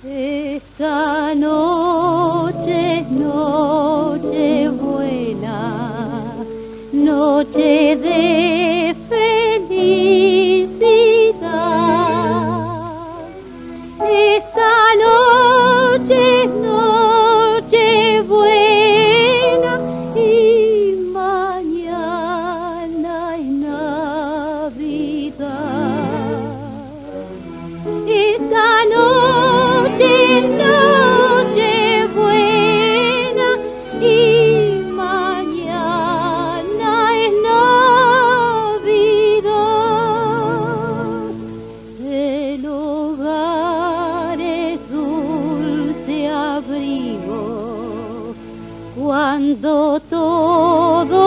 Esta noche. Cuando todo